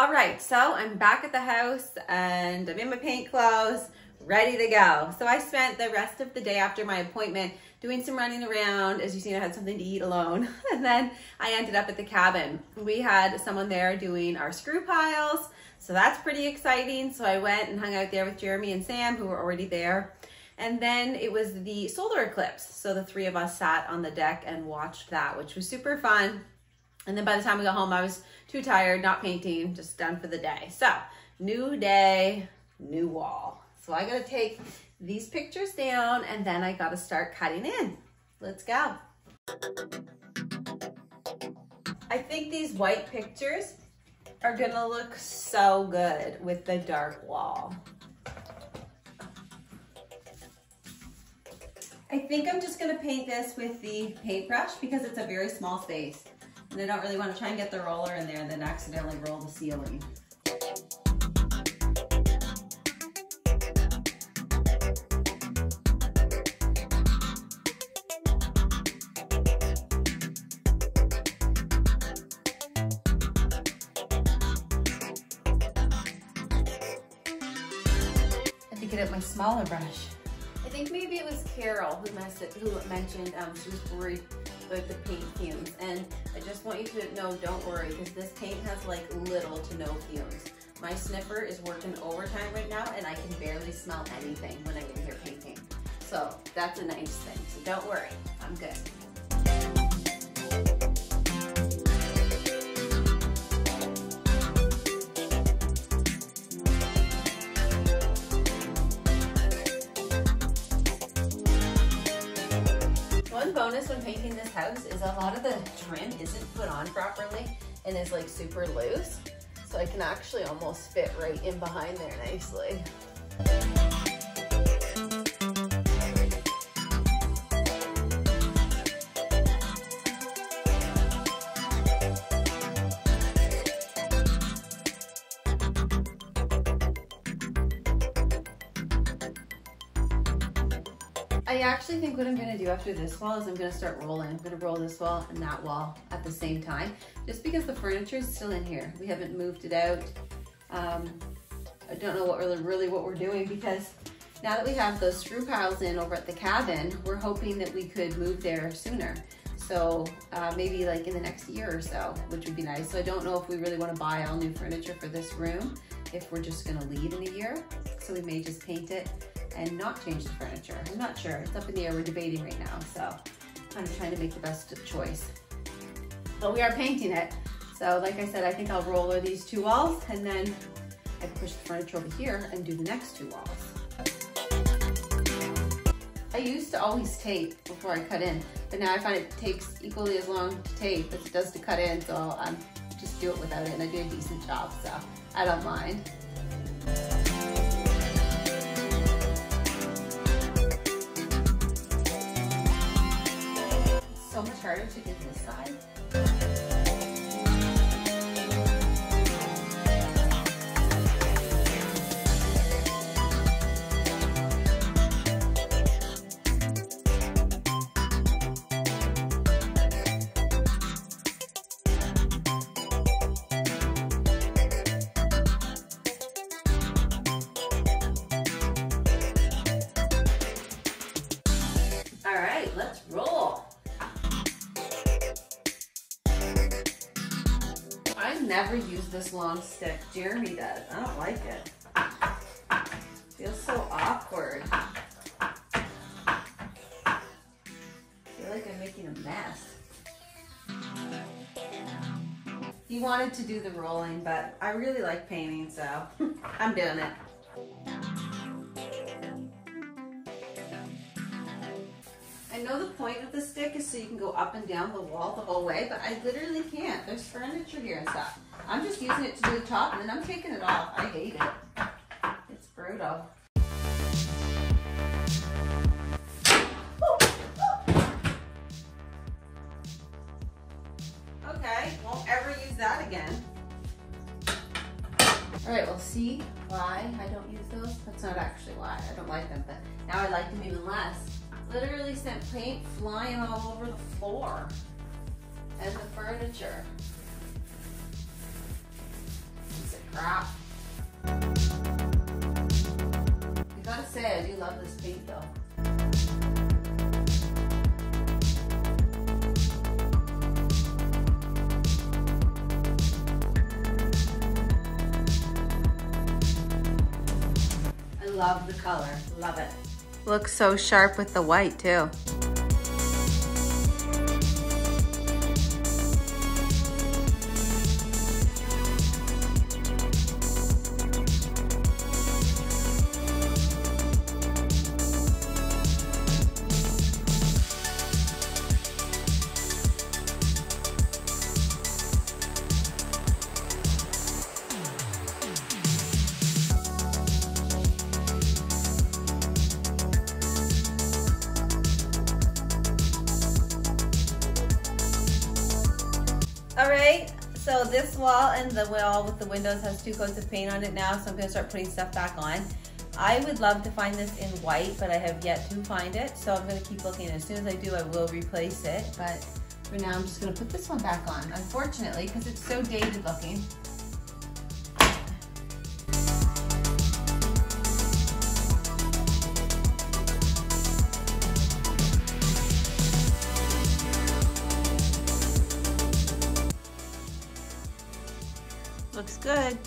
All right, so I'm back at the house and I'm in my paint clothes, ready to go. So I spent the rest of the day after my appointment doing some running around. As you see, I had something to eat alone. And then I ended up at the cabin. We had someone there doing our screw piles. So that's pretty exciting. So I went and hung out there with Jeremy and Sam, who were already there. And then it was the solar eclipse. So the three of us sat on the deck and watched that, which was super fun. And then by the time we got home, I was too tired, not painting, just done for the day. So new day, new wall. So I gotta take these pictures down and then I gotta start cutting in. Let's go. I think these white pictures are gonna look so good with the dark wall. I think I'm just gonna paint this with the paintbrush because it's a very small space. And I don't really wanna try and get the roller in there and then accidentally roll the ceiling. I to get out my smaller brush. I think maybe it was Carol who, it, who mentioned um, she was worried about the paint fumes. And I just want you to know, don't worry, because this paint has like little to no fumes. My sniffer is working overtime right now and I can barely smell anything when I'm in here painting. So that's a nice thing. So don't worry, I'm good. One when painting this house is a lot of the trim isn't put on properly and is like super loose. So I can actually almost fit right in behind there nicely. I actually think what I'm gonna do after this wall is I'm gonna start rolling. I'm gonna roll this wall and that wall at the same time, just because the furniture is still in here. We haven't moved it out. Um, I don't know what really, really what we're doing because now that we have those screw piles in over at the cabin, we're hoping that we could move there sooner. So uh, maybe like in the next year or so, which would be nice. So I don't know if we really wanna buy all new furniture for this room, if we're just gonna leave in a year. So we may just paint it and not change the furniture. I'm not sure, it's up in the air, we're debating right now. So kind of trying to make the best choice. But we are painting it. So like I said, I think I'll roller these two walls and then I push the furniture over here and do the next two walls. I used to always tape before I cut in, but now I find it takes equally as long to tape as it does to cut in, so I'm um, just do it without it and I do a decent job, so I don't mind. To get this never use this long stick. Jeremy does. I don't like it. Feels so awkward. Feel like I'm making a mess. He wanted to do the rolling, but I really like painting, so I'm doing it. I know the point of the stick is so you can go up and down the wall the whole way, but I literally can't. There's furniture here and stuff. I'm just using it to do the top and then I'm taking it off. I hate it. It's brutal. Okay, won't ever use that again. All right, well see why I don't use those? That's not actually why, I don't like them, but now I like them even less. Literally sent paint flying all over the floor and the furniture. Crap. I gotta say, I do love this paint though. I love the color, love it. Looks so sharp with the white too. So this wall and the wall with the windows has two coats of paint on it now, so I'm gonna start putting stuff back on. I would love to find this in white, but I have yet to find it, so I'm gonna keep looking. As soon as I do, I will replace it, but for now, I'm just gonna put this one back on, unfortunately, because it's so dated looking. Good.